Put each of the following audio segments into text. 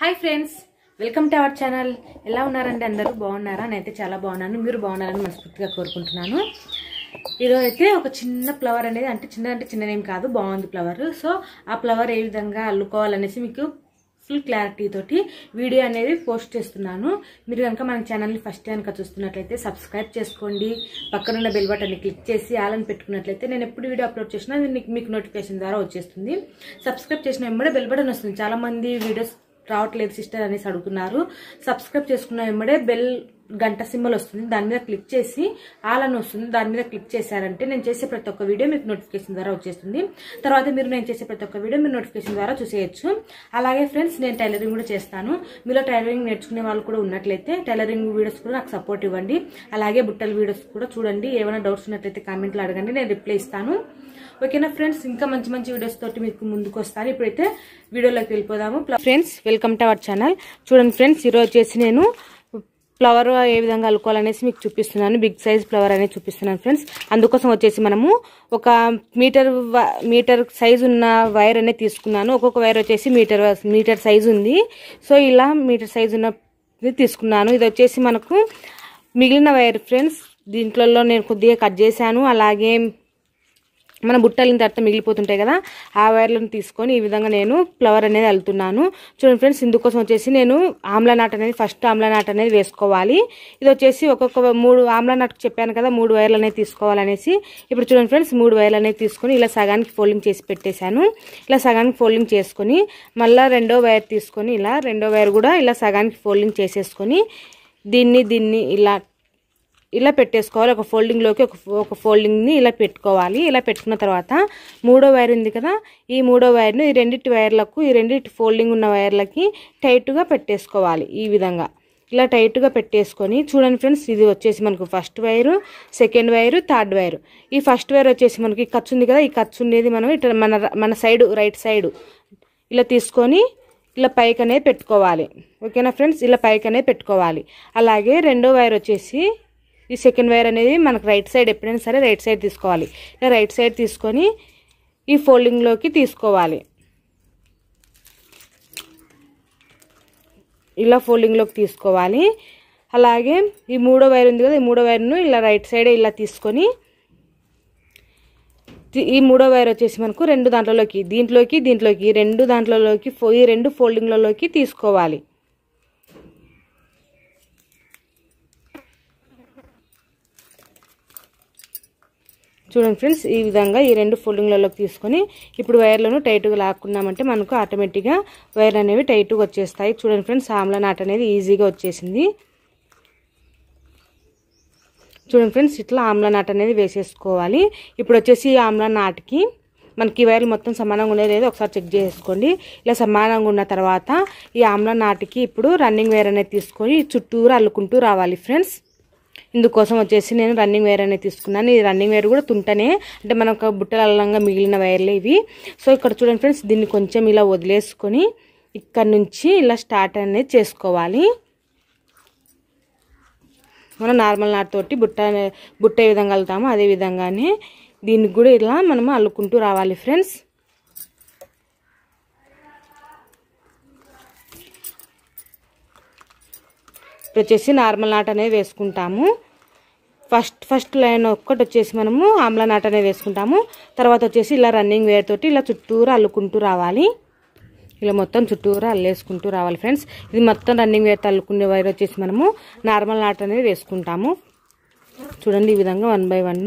Hi friends welcome to our channel. ఎలా ఉన్నారండి అందరూ? బాగున్నారా? నేనైతే చాలా బాగున్నాను. మీరు బాగున్నారని మనస్ఫూర్తిగా కోరుకుంటున్నాను. ఈరోజు అయితే ఒక చిన్న ఫ్లవర్ అనేది అంటే చిన్న అంటే చిన్నదేం కాదు బాగుంది ఫ్లవర్. సో ఆ ఫ్లవర్ ఏ విధంగా అల్లుకోవాలనేసి మీకు ఫుల్ క్లారిటీ తోటి వీడియో అనేది పోస్ట్ చేస్తున్నాను. మీరు కనుక మన ఛానల్ని ఫస్ట్ కనుక చూస్తున్నట్లయితే సబ్స్క్రైబ్ చేసుకోండి. పక్కనున్న బెల్ బటన్ని క్లిక్ చేసి ఆలని పెట్టుకున్నట్లయితే నేను ఎప్పుడు వీడియో అప్లోడ్ చేసినా మీకు- నోటిఫికేషన్ ద్వారా వచ్చేస్తుంది. సబ్స్క్రైబ్ చేసిన వెంబడే బెల్ బటన్ వస్తుంది. చాలా మంది వీడియోస్ రావట్లేదు సిస్టర్ అనేసి అడుగుతున్నారు. సబ్స్క్రైబ్ చేసుకున్న వెంబడే బెల్ గంట సింబల్ వస్తుంది. దాని మీద క్లిక్ చేసి ఆలని వస్తుంది. దాని మీద క్లిక్ చేశారంటే నేను చేసే ప్రతి ఒక్క వీడియో మీకు నోటిఫికేషన్ ద్వారా వచ్చేస్తుంది. తర్వాత మీరు నేను చేసే ప్రతి ఒక్క వీడియో మీరు నోటిఫికేషన్ ద్వారా చూసేయచ్చు. అలాగే ఫ్రెండ్స్ నేను టైలరింగ్ కూడా చేస్తాను. మీలో టైలరింగ్ నేర్చుకునే వాళ్ళు కూడా ఉన్నట్లయితే టైలరింగ్ వీడియోస్ కూడా నాకు సపోర్ట్ ఇవ్వండి. అలాగే బుట్టల వీడియోస్ కూడా చూడండి. ఏమైనా డౌట్స్ ఉన్నట్లయితే కామెంట్లో అడగండి. నేను రిప్లై ఇస్తాను. ఓకేనా ఫ్రెండ్స్? ఇంకా మంచి మంచి వీడియోస్ తోటి మీకు ముందుకు వస్తాను ఇప్పుడైతే వీడియోలోకి వెళ్ళిపోదాము. Friends welcome to our channel. చూడండి ఫ్రెండ్స్ ఈరోజు వచ్చేసి నేను ఫ్లవర్ ఏ విధంగా అల్లుకోవాలనేసి మీకు చూపిస్తున్నాను. బిగ్ సైజ్ ఫ్లవర్ అనేది చూపిస్తున్నాను ఫ్రెండ్స్. అందుకోసం వచ్చేసి మనము ఒక మీటర్ మీటర్ సైజ్ ఉన్న వైర్ అనేది తీసుకున్నాను. ఒక్కొక్క వైర్ వచ్చేసి మీటర్ మీటర్ సైజ్ ఉంది. సో ఇలా మీటర్ సైజ్ ఉన్నది తీసుకున్నాను. ఇది వచ్చేసి మనకు మిగిలిన వైర్ ఫ్రెండ్స్ దీంట్లో నేను కొద్దిగా కట్ చేశాను. అలాగే మన బుట్టలిన తర్వాత మిగిలిపోతుంటాయి కదా ఆ వైర్లను తీసుకొని ఈ విధంగా నేను ఫ్లవర్ అనేది వెళ్తున్నాను చూడండి ఫ్రెండ్స్ ఇందుకోసం వచ్చేసి నేను ఆమ్లా నాట్ అనేది ఫస్ట్ ఆమ్లా నాట్ అనేది వేసుకోవాలి. ఇది వచ్చేసి ఒక్కొక్క మూడు ఆమ్లా నాట్ చెప్పాను కదా మూడు వైర్లు అనేది తీసుకోవాలనేసి. ఇప్పుడు చూడండి ఫ్రెండ్స్ మూడు వైర్లు అనేది తీసుకొని ఇలా సగానికి ఫోల్డింగ్ చేసి పెట్టేశాను. ఇలా సగానికి ఫోల్డింగ్ చేసుకొని మళ్ళీ రెండో వైర్ తీసుకొని ఇలా రెండో వైర్ కూడా ఇలా సగానికి ఫోల్డింగ్ చేసేసుకొని దీన్ని దీన్ని ఇలా ఇలా పెట్టేసుకోవాలి. ఒక ఫోల్డింగ్లోకి ఒక ఒక ఫోల్డింగ్ని ఇలా పెట్టుకోవాలి. ఇలా పెట్టుకున్న తర్వాత మూడో వైర్ ఉంది కదా ఈ మూడో వైర్ను ఈ రెండింటి వైర్లకు ఈ రెండింటి ఫోల్డింగ్ ఉన్న వైర్లకి టైట్గా పెట్టేసుకోవాలి ఈ విధంగా. ఇలా టైట్గా పెట్టేసుకొని చూడండి ఫ్రెండ్స్ ఇది వచ్చేసి మనకు first wire second wire third wire ఈ ఫస్ట్ వైర్ వచ్చేసి మనకి ఈ ఖర్చు ఉంది కదా ఈ ఖర్చు ఉండేది మనం ఇట్లా మన మన సైడ్ రైట్ సైడ్ ఇలా తీసుకొని ఇలా పైకి అనేది పెట్టుకోవాలి. ఓకేనా ఫ్రెండ్స్ ఇలా పైకి అనేది పెట్టుకోవాలి. అలాగే రెండో వైర్ వచ్చేసి ఈ సెకండ్ వైర్ అనేది మనకు రైట్ సైడ్ ఎప్పుడైనా సరే రైట్ సైడ్ తీసుకోవాలి. రైట్ సైడ్ తీసుకొని ఈ ఫోల్డింగ్లోకి తీసుకోవాలి. ఇలా ఫోల్డింగ్లోకి తీసుకోవాలి. అలాగే ఈ మూడో వైర్ ఉంది కదా ఈ మూడో వైర్ను ఇలా రైట్ సైడ్ ఇలా తీసుకొని ఈ మూడో వైర్ వచ్చేసి మనకు రెండు దాంట్లోకి దీంట్లోకి దీంట్లోకి రెండు దాంట్లోకి ఫో- ఈ రెండు ఫోల్డింగ్లలోకి తీసుకోవాలి. చూడండి ఫ్రెండ్స్ ఈ విధంగా ఈ రెండు ఫోల్డింగ్లలోకి తీసుకొని ఇప్పుడు వైర్లను టైట్గా లాక్కున్నామంటే మనకు ఆటోమేటిక్గా వైర్ అనేవి టైట్గా వచ్చేస్తాయి. చూడండి ఫ్రెండ్స్ ఆమ్లా నాట్ అనేది ఈజీగా వచ్చేసింది. చూడండి ఫ్రెండ్స్ ఇట్లా ఆమ్లా నాట్ అనేది వేసేసుకోవాలి. ఇప్పుడు వచ్చేసి ఈ ఆమ్లా నాట్కి మనకి వైర్లు మొత్తం సమానంగా ఉండేది లేదో ఒకసారి చెక్ చేసుకోండి. ఇలా సమానంగా ఉన్న తర్వాత ఈ ఆమ్లా నాటికి ఇప్పుడు రన్నింగ్ వైర్ అనేది తీసుకొని చుట్టూరు అల్లుకుంటూ రావాలి ఫ్రెండ్స్. ఇందుకోసం వచ్చేసి నేను రన్నింగ్ వైర్ అనేది తీసుకున్నాను. ఈ రన్నింగ్ వైర్ కూడా తుంటనే అంటే మనకు బుట్టల అల్లంగా మిగిలిన వైర్లే ఇవి. సో ఇక్కడ చూడండి ఫ్రెండ్స్ దీన్ని కొంచెం ఇలా వదిలేసుకొని ఇక్కడ నుంచి ఇలా స్టార్ట్ అనేది చేసుకోవాలి. మనం నార్మల్ నాటుతోటి బుట్ట బుట్ట ఏ విధంగా వెళ్తామో అదే విధంగానే దీనికి కూడా ఇలా మనము అల్లుకుంటూ రావాలి ఫ్రెండ్స్ ఇప్పుడు వచ్చేసి నార్మల్ నాట్ అనేది వేసుకుంటాము. ఫస్ట్ ఫస్ట్ లైన్ ఒక్కటి వచ్చేసి మనము ఆమ్ల నాట్ అనేది వేసుకుంటాము. తర్వాత వచ్చేసి ఇలా రన్నింగ్ వేర్ తోటి ఇలా చుట్టూరు అల్లుకుంటూ రావాలి. ఇలా మొత్తం చుట్టూరు అల్లేసుకుంటూ రావాలి ఫ్రెండ్స్ ఇది మొత్తం రన్నింగ్ వేర్ తల్లుకునే వైర్ వచ్చేసి మనము నార్మల్ నాట్ అనేది వేసుకుంటాము. చూడండి ఈ విధంగా వన్ బై వన్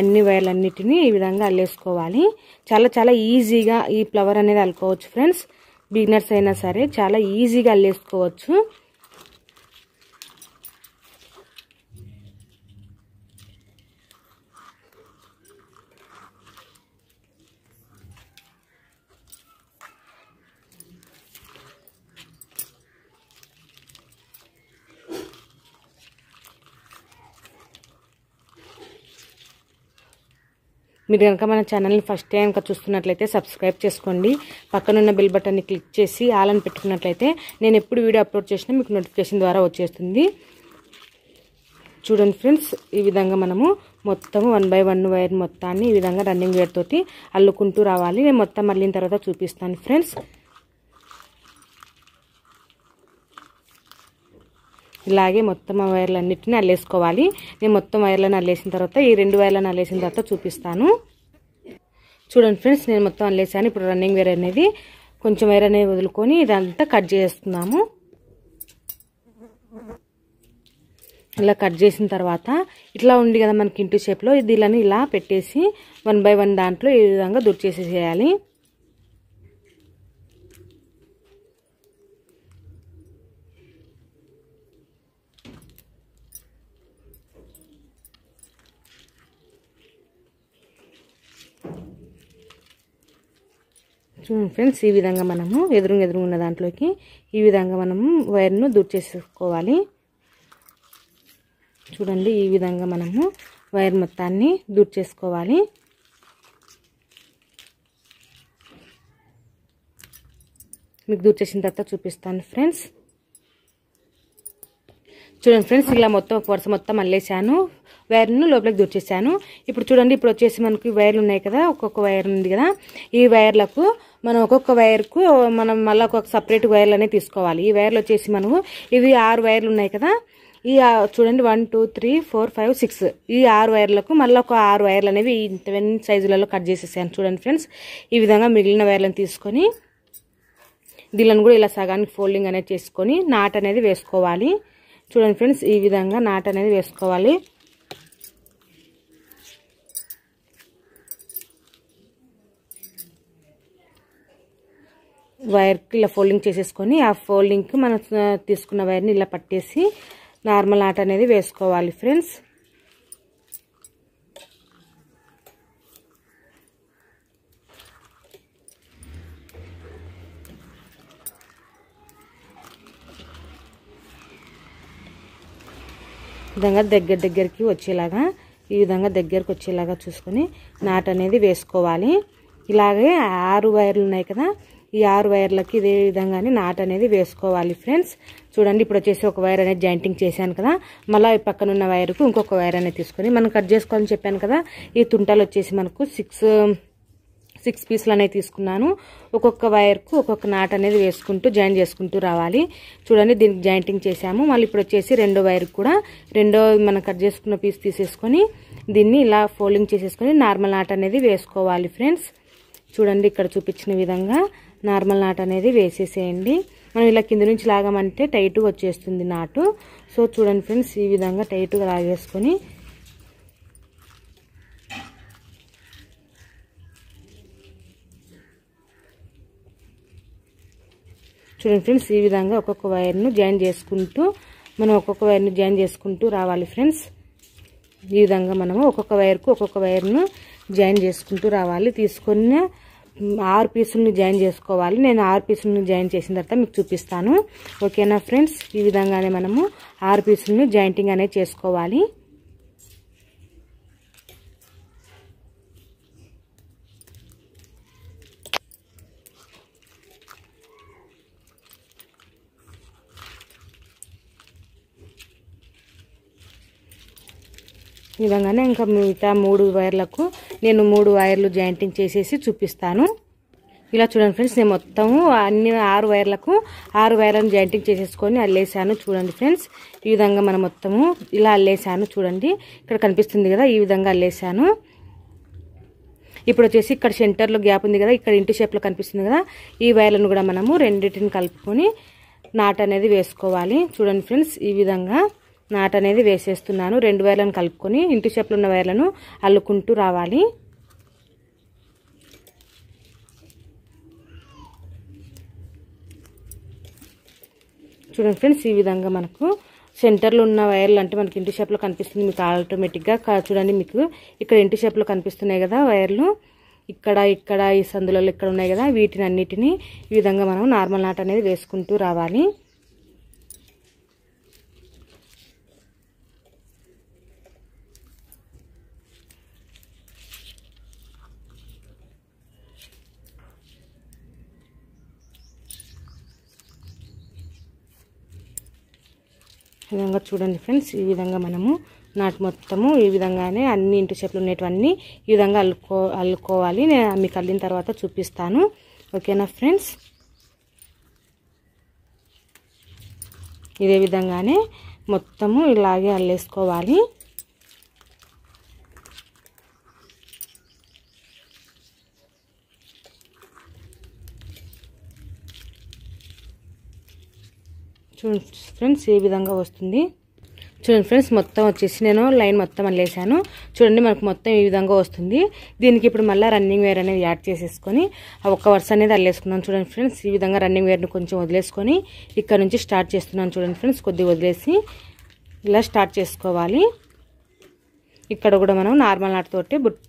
అన్ని వైర్లన్నిటినీ ఈ విధంగా అల్లేసుకోవాలి. చాలా చాలా ఈజీగా ఈ ఫ్లవర్ అనేది అల్లుకోవచ్చు ఫ్రెండ్స్ బిగినర్స్ అయినా సరే చాలా ఈజీగా అల్లేసుకోవచ్చు. మీరు కనుక మన ఛానల్ని ఫస్ట్ టైం కనుక చూస్తున్నట్లయితే సబ్స్క్రైబ్ చేసుకోండి. పక్కనున్న బెల్ బటన్ని క్లిక్ చేసి ఆలని పెట్టుకున్నట్లయితే నేను ఎప్పుడు వీడియో అప్లోడ్ చేసినా మీకు నోటిఫికేషన్ ద్వారా వచ్చేస్తుంది. చూడండి ఫ్రెండ్స్ ఈ విధంగా మనము మొత్తం వన్ బై వన్ వైర్ మొత్తాన్ని ఈ విధంగా రన్నింగ్ వేర్ తోటి అల్లుకుంటూ రావాలి. నేను మొత్తం మళ్ళిన తర్వాత చూపిస్తాను ఫ్రెండ్స్. ఇలాగే మొత్తం ఆ వైర్లు అన్నిటిని అల్లేసుకోవాలి. నేను మొత్తం వైర్లను అల్లేసిన తర్వాత ఈ రెండు వైర్లను అల్లేసిన తర్వాత చూపిస్తాను. చూడండి ఫ్రెండ్స్ నేను మొత్తం అల్లేసాను. ఇప్పుడు రన్నింగ్ వైర్ అనేది కొంచెం వైర్ అనేది వదులుకొని ఇదంతా కట్ చేస్తున్నాము. ఇలా కట్ చేసిన తర్వాత ఇట్లా ఉంది కదా మనకి ఇంటి షేప్లో దీనిని ఇలా పెట్టేసి వన్ బై వన్ దాంట్లో ఈ విధంగా దుర్చేసేసేయాలి చూడండి ఫ్రెండ్స్ ఈ విధంగా మనము ఎదురుగా ఎదురుగా ఉన్న దాంట్లోకి ఈ విధంగా మనము వైర్ను దూర్చేసుకోవాలి చూడండి ఈ విధంగా మనము వైర్ మొత్తాన్ని దూర్చేసుకోవాలి మీకు దూర్చేసిన తర్వాత చూపిస్తాను ఫ్రెండ్స్. చూడండి ఫ్రెండ్స్ ఇలా మొత్తం ఒక వరుస మొత్తం అల్లేసాను వైర్ను లోపలికి దూర్చేసాను ఇప్పుడు చూడండి ఇప్పుడు వచ్చేసి మనకి వైర్లు ఉన్నాయి కదా ఒక్కొక్క వైర్ ఉంది కదా. ఈ వైర్లకు మనం ఒక్కొక్క వైర్కు మనం మళ్ళీ ఒక్కొక్క సపరేట్ వైర్లు అనేది తీసుకోవాలి. ఈ వైర్లు వచ్చేసి మనము ఇవి ఆరు వైర్లు ఉన్నాయి కదా. ఈ చూడండి one two three four five six. ఈ ఆరు వైర్లకు మళ్ళీ ఒక ఆరు వైర్లు అనేవి ఇంతవన్నీ సైజులలో కట్ చేసేసాను. చూడండి ఫ్రెండ్స్ ఈ విధంగా మిగిలిన వైర్లను తీసుకొని దీళ్ళను కూడా ఇలా సగానికి ఫోల్డింగ్ అనేది చేసుకొని నాట్ అనేది వేసుకోవాలి. చూడండి ఫ్రెండ్స్ ఈ విధంగా నాట్ అనేది వేసుకోవాలి. వైర్కి ఇలా ఫోల్డింగ్ చేసేసుకొని ఆ ఫోల్డింగ్కి మనం తీసుకున్న వైర్ని ఇలా పట్టేసి నార్మల్ ఆట అనేది వేసుకోవాలి ఫ్రెండ్స్. విధంగా దగ్గర దగ్గరికి వచ్చేలాగా ఈ విధంగా దగ్గరకు వచ్చేలాగా చూసుకొని నాట్ అనేది వేసుకోవాలి. ఇలాగే ఆరు వైర్లు ఉన్నాయి కదా ఈ ఆరు వైర్లకి ఇదే విధంగానే నాట్ అనేది వేసుకోవాలి ఫ్రెండ్స్. చూడండి ఇప్పుడు వచ్చేసి ఒక వైర్ అనేది జాయింటింగ్ చేశాను కదా. మళ్ళీ ఈ పక్కన ఉన్న వైర్కు ఇంకొక వైర్ అనేది తీసుకొని మనం కట్ చేసుకోవాలని చెప్పాను కదా. ఈ తుంటాలు వచ్చేసి మనకు సిక్స్ సిక్స్ పీసులు అనేవి తీసుకున్నాను. ఒక్కొక్క వైర్కు ఒక్కొక్క నాట్ అనేది వేసుకుంటూ జాయిన్ చేసుకుంటూ రావాలి. చూడండి దీనికి జాయింటింగ్ చేసాము మళ్ళీ ఇప్పుడు వచ్చేసి రెండో వైర్కి కూడా రెండో మనం కట్ చేసుకున్న పీస్ తీసేసుకొని దీన్ని ఇలా ఫోల్డింగ్ చేసేసుకొని నార్మల్ నాట్ అనేది వేసుకోవాలి ఫ్రెండ్స్. చూడండి ఇక్కడ చూపించిన విధంగా నార్మల్ నాట్ అనేది వేసేసేయండి. మనం ఇలా కింద నుంచి లాగామంటే టైట్గా వచ్చేస్తుంది నాటు. సో చూడండి ఫ్రెండ్స్ ఈ విధంగా టైట్గా లాగేసుకొని చూడండి ఫ్రెండ్స్ ఈ విధంగా ఒక్కొక్క వైర్ను జాయిన్ చేసుకుంటూ మనం ఒక్కొక్క వైర్ను జాయిన్ చేసుకుంటూ రావాలి ఫ్రెండ్స్. ఈ విధంగా మనము ఒక్కొక్క వైర్కు ఒక్కొక్క వైర్ను జాయిన్ చేసుకుంటూ రావాలి. తీసుకున్న ఆరు పీసులను జాయిన్ చేసుకోవాలి. నేను ఆరు పీసులను జాయిన్ చేసిన తర్వాత మీకు చూపిస్తాను. ఓకేనా ఫ్రెండ్స్? ఈ విధంగానే మనము ఆరు పీసులను జాయింటింగ్ అనేది చేసుకోవాలి. విధంగానే ఇంకా మిగతా మూడు వైర్లకు నేను మూడు వైర్లు జాయింటింగ్ చేసేసి చూపిస్తాను. ఇలా చూడండి ఫ్రెండ్స్ నేను మొత్తము అన్ని ఆరు వైర్లకు ఆరు వైర్లను జాయింటింగ్ చేసేసుకొని అల్లేసాను చూడండి ఫ్రెండ్స్. ఈ విధంగా మనం మొత్తము ఇలా అల్లేసాను చూడండి. ఇక్కడ కనిపిస్తుంది కదా ఈ విధంగా అల్లేసాను ఇప్పుడు వచ్చేసి ఇక్కడ సెంటర్లో గ్యాప్ ఉంది కదా ఇక్కడ ఇంటి షేప్లో కనిపిస్తుంది కదా ఈ వైర్లను కూడా మనము రెండింటిని కలుపుకొని నాట్ అనేది వేసుకోవాలి. చూడండి ఫ్రెండ్స్ ఈ విధంగా. నాట్ అనేది వేసేస్తున్నాను. రెండు వైర్లను కలుపుకొని ఇంటి షేప్లో ఉన్న వైర్లను అల్లుకుంటూ రావాలి. చూడండి ఫ్రెండ్స్ ఈ విధంగా మనకు సెంటర్లో ఉన్న వైర్లు అంటే మనకి ఇంటి షేప్లో కనిపిస్తుంది. మీకు ఆటోమేటిక్గా చూడండి మీకు ఇక్కడ ఇంటి షేప్లో కనిపిస్తున్నాయి కదా వైర్లు. ఇక్కడ ఇక్కడ ఈ సందులలో ఇక్కడ ఉన్నాయి కదా వీటిని అన్నిటిని ఈ విధంగా మనం నార్మల్ నాట్ అనేది వేసుకుంటూ రావాలి. ఈ విధంగా చూడండి ఫ్రెండ్స్ ఈ విధంగా మనము నాటు మొత్తము ఈ విధంగానే అన్ని ఇంటి చెట్లు ఉండేటివన్నీ ఈ విధంగా అల్లుకో అల్లుకోవాలి. నేను మీకు అల్లిన తర్వాత చూపిస్తాను. ఓకేనా ఫ్రెండ్స్? ఇదే విధంగానే మొత్తము ఇలాగే అల్లేసుకోవాలి. చూడండి ఫ్రెండ్స్ ఏ విధంగా వస్తుంది. చూడండి ఫ్రెండ్స్ మొత్తం వచ్చేసి నేను లైన్ మొత్తం అల్లేసాను చూడండి మనకు మొత్తం ఈ విధంగా వస్తుంది. దీనికి ఇప్పుడు మళ్ళీ రన్నింగ్ వేర్ అనేది యాడ్ చేసేసుకొని ఆ ఒక్క వరుస అనేది అల్లేసుకున్నాను చూడండి ఫ్రెండ్స్. ఈ విధంగా రన్నింగ్ వేర్ని కొంచెం వదిలేసుకొని ఇక్కడ నుంచి స్టార్ట్ చేస్తున్నాను చూడండి ఫ్రెండ్స్. కొద్దిగా వదిలేసి ఇలా స్టార్ట్ చేసుకోవాలి. ఇక్కడ కూడా మనం నార్మల్ నాటుతోటి బుట్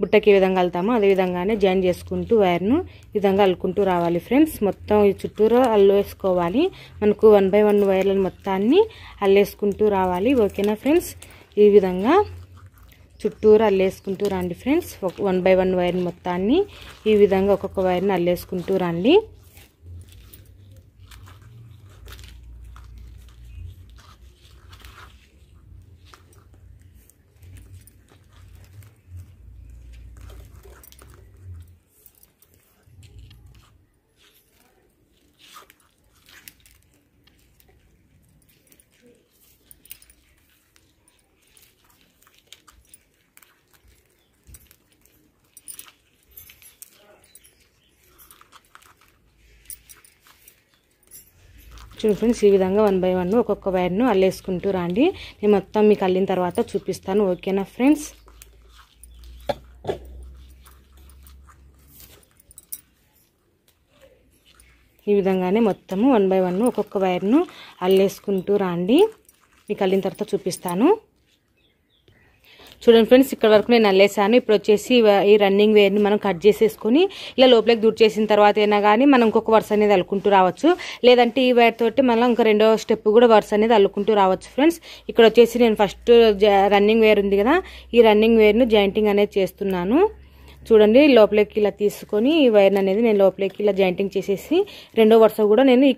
బుట్టకి ఏ విధంగా వెళ్తామో అదే విధంగానే జాయిన్ చేసుకుంటూ వైర్ను ఈ విధంగా అల్లుకుంటూ రావాలి ఫ్రెండ్స్. మొత్తం ఈ చుట్టూరు అల్లేసుకోవాలి. మనకు వన్ బై వన్ వైర్లను మొత్తాన్ని అల్లేసుకుంటూ రావాలి. ఓకేనా ఫ్రెండ్స్? ఈ విధంగా చుట్టూరు అల్లేసుకుంటూ రండి friends. One by one wire మొత్తాన్ని ఈ విధంగా ఒక్కొక్క వైర్ని అల్లేసుకుంటూ రండి. చూడండి ఫ్రెండ్స్ ఈ విధంగా వన్ బై వన్ ఒక్కొక్క వైర్ను అల్లేసుకుంటూ రండి. నేను మొత్తం మీకు అల్లిన తర్వాత చూపిస్తాను. ఓకేనా ఫ్రెండ్స్? ఈ విధంగానే మొత్తము వన్ బై వన్ ఒక్కొక్క వైర్ను అల్లేసుకుంటూ రండి. మీకు అల్లిన తర్వాత చూపిస్తాను. చూడండి ఫ్రెండ్స్ ఇక్కడ వరకు నేను అల్లేసాను ఇప్పుడు వచ్చేసి ఈ రన్నింగ్ వేర్ని మనం కట్ చేసేసుకొని ఇలా లోపలికి దూర్ చేసిన తర్వాత అయినా కానీ మనం ఇంకొక వరుస అనేది అల్లుకుంటూ రావచ్చు. లేదంటే ఈ వైర్ తోటి మనం ఇంకా రెండో స్టెప్ కూడా వరుస అనేది అల్లుకుంటూ రావచ్చు ఫ్రెండ్స్. ఇక్కడ వచ్చేసి నేను ఫస్ట్ రన్నింగ్ వేర్ ఉంది కదా ఈ రన్నింగ్ వేర్ను జాయింటింగ్ అనేది చేస్తున్నాను. చూడండి లోపలికి ఇలా తీసుకొని ఈ వైర్ అనేది నేను లోపలికి ఇలా జాయింటింగ్ చేసేసి రెండో వరుస కూడా నేను ఈ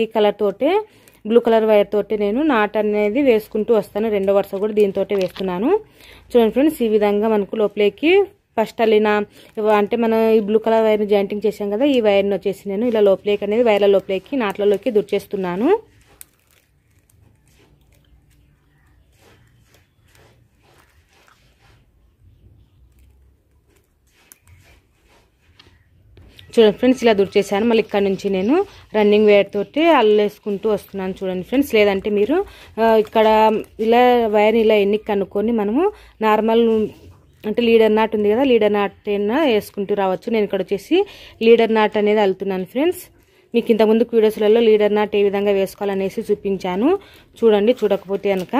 ఈ కలర్ తోటే బ్లూ కలర్ వైర్ తోటి నేను నాట్ అనేది వేసుకుంటూ వస్తాను. రెండో వరుస కూడా దీంతో వేస్తున్నాను. చూడండి ఫ్రెండ్స్ ఈ విధంగా మనకు లోపలికి ఫస్ట్ అల్లిన అంటే మనం ఈ బ్లూ కలర్ వైర్ని జాయింటింగ్ చేసాం కదా ఈ వైర్ని వచ్చేసి నేను ఇలా లోపలికి అనేది వైర్ల లోపలికి నాట్లలోకి దుర్చేస్తున్నాను చూడండి ఫ్రెండ్స్ ఇలా దుడిచేసాను మళ్ళీ ఇక్కడ నుంచి నేను రన్నింగ్ వేర్ తోటి అల్లేసుకుంటూ వస్తున్నాను చూడండి ఫ్రెండ్స్. లేదంటే మీరు ఇక్కడ ఇలా వైర్ ఇలా ఎన్నిక కనుక్కొని మనము నార్మల్ అంటే లీడర్ నాట్ ఉంది కదా లీడర్ నాట్ అయినా వేసుకుంటూ రావచ్చు. నేను ఇక్కడ వచ్చేసి లీడర్ నాట్ అనేది అల్లుతున్నాను ఫ్రెండ్స్. మీకు ఇంతకుముందు వీడియోస్లలో లీడర్ నాట్ ఏ విధంగా వేసుకోవాలనేసి చూపించాను. చూడండి చూడకపోతే కనుక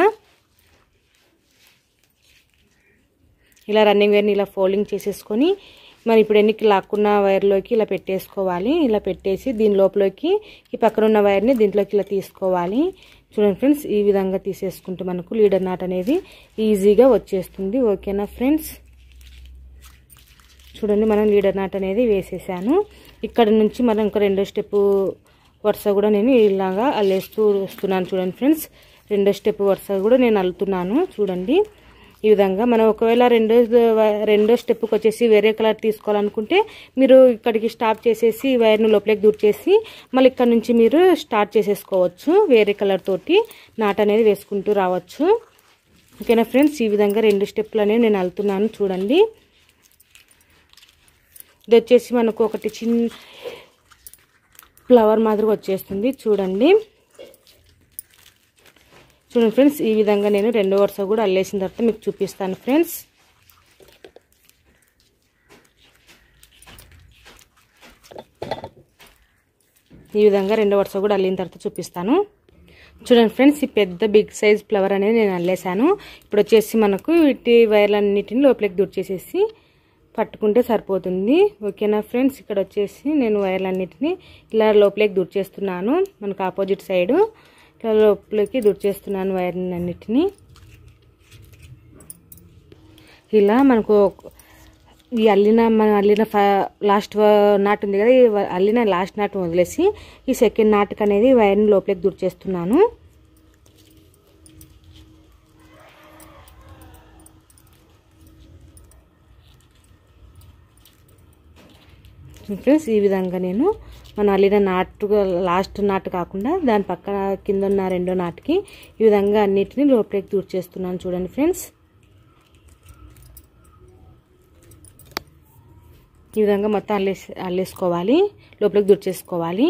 ఇలా రన్నింగ్ వేర్ని ఇలా ఫోల్డింగ్ చేసేసుకొని మరి ఇప్పుడు ఎన్నికి లాక్కున్న వైర్లోకి ఇలా పెట్టేసుకోవాలి. ఇలా పెట్టేసి దీని లోపలికి ఈ పక్కన ఉన్న వైర్ని దీంట్లోకి ఇలా తీసుకోవాలి. చూడండి ఫ్రెండ్స్ ఈ విధంగా తీసేసుకుంటే మనకు లీడర్ నాట్ అనేది ఈజీగా వచ్చేస్తుంది. ఓకేనా ఫ్రెండ్స్? చూడండి మనం లీడర్ నాట్ అనేది వేసేసాను. ఇక్కడ నుంచి మనం ఇంకా రెండో స్టెప్ వరుస కూడా నేను ఇలాగా అల్లేస్తూ వస్తున్నాను చూడండి ఫ్రెండ్స్. రెండో స్టెప్ వరుస కూడా నేను అల్లుతున్నాను. చూడండి. ఈ విధంగా మనం ఒకవేళ రెండో రెండో స్టెప్కి వచ్చేసి వేరే కలర్ తీసుకోవాలనుకుంటే మీరు ఇక్కడికి స్టాప్ చేసేసి వైర్ను లోపలికి దూర్ చేసి మళ్ళీ ఇక్కడ నుంచి మీరు స్టార్ట్ చేసేసుకోవచ్చు. వేరే కలర్ తోటి నాట్ అనేది వేసుకుంటూ రావచ్చు. ఓకేనా ఫ్రెండ్స్ ఈ విధంగా రెండు స్టెప్లు అనేవి నేను వెళ్తున్నాను చూడండి. ఇది వచ్చేసి మనకు ఒకటి చిన్న ఫ్లవర్ మాదిరిగా వచ్చేస్తుంది చూడండి. చూడండి ఫ్రెండ్స్ ఈ విధంగా నేను రెండో వరుస కూడా అల్లేసిన తర్వాత మీకు చూపిస్తాను ఫ్రెండ్స్. ఈ విధంగా రెండో వరుస కూడా అల్లిన తర్వాత చూపిస్తాను. చూడండి ఫ్రెండ్స్ ఈ పెద్ద బిగ్ సైజ్ ఫ్లవర్ అనేది నేను అల్లేసాను ఇప్పుడు వచ్చేసి మనకు వీటి వైర్లన్నిటిని లోపలికి దుడిచేసేసి పట్టుకుంటే సరిపోతుంది. ఓకేనా ఫ్రెండ్స్? ఇక్కడ వచ్చేసి నేను వైర్లన్నిటిని ఇలా లోపలికి దుడిచేస్తున్నాను మనకు ఆపోజిట్ సైడు. లోపలికి దుడిచేస్తున్నాను వైర్లన్నిటిని ఇలా మనకు ఈ అల్లిన మన అల్లిన ఫ లాస్ట్ నాట్ ఉంది కదా ఈ అల్లిన లాస్ట్ నాట్ వదిలేసి ఈ సెకండ్ నాటుకు అనేది వైర్ని లోపలికి దుడిచేస్తున్నాను. ఫ్రెండ్స్ ఈ విధంగా నేను మనం అల్లిన నాటు లాస్ట్ నాటు కాకుండా దాని పక్కన కింద ఉన్న రెండో నాటుకి ఈ విధంగా అన్నిటిని లోపలికి దూర్చేస్తున్నాను చూడండి ఫ్రెండ్స్. ఈ విధంగా మొత్తం అల్లేసి అల్లేసుకోవాలి. లోపలికి దుర్చేసుకోవాలి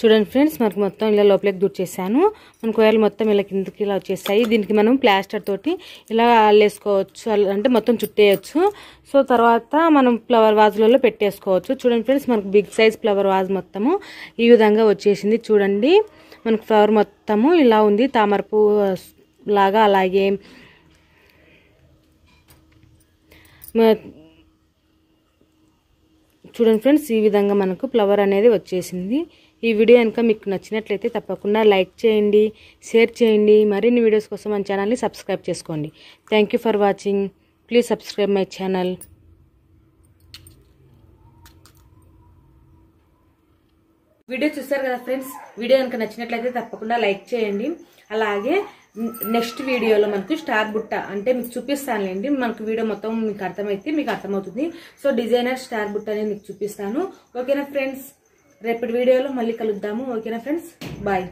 చూడండి ఫ్రెండ్స్ మనకు మొత్తం ఇలా లోపలికి దుడిచేసాను. మన కోయలు మొత్తం ఇలా కిందకి ఇలా వచ్చేస్తాయి దీనికి మనం ప్లాస్టర్ తోటి ఇలా అల్లేసుకోవచ్చు. అంటే మొత్తం చుట్టేయచ్చు. సో తర్వాత మనం ఫ్లవర్ వాజ్లలో పెట్టేసుకోవచ్చు. చూడండి ఫ్రెండ్స్ మనకు బిగ్ సైజ్ ఫ్లవర్ వాజ్ మొత్తము ఈ విధంగా వచ్చేసింది. చూడండి మనకు ఫ్లవర్ మొత్తము ఇలా ఉంది. తామరపు లాగా అలాగే చూడండి ఫ్రెండ్స్ ఈ విధంగా మనకు ఫ్లవర్ అనేది వచ్చేసింది. ఈ వీడియో కనుక మీకు నచ్చినట్లయితే తప్పకుండా లైక్ చేయండి షేర్ చేయండి. మరిన్ని వీడియోస్ కోసం మన ఛానల్ని సబ్స్క్రైబ్ చేసుకోండి. Thank you for watching please subscribe my channel video చూస్తారు కదా ఫ్రెండ్స్? వీడియో కనుక నచ్చినట్లయితే తప్పకుండా లైక్ చేయండి. అలాగే నెక్స్ట్ వీడియోలో మనకు స్టార్ బుట్ట అంటే మీకు చూపిస్తానులేండి. మనకు వీడియో మొత్తం మీకు అర్థమైతే మీకు అర్థమవుతుంది. సో డిజైనర్ స్టార్ బుట్ట అనేది మీకు చూపిస్తాను. ఓకేనా ఫ్రెండ్స్? రేపటి వీడియోలో మళ్ళీ కలుద్దాము. ఓకేనా ఫ్రెండ్స్? బాయ్.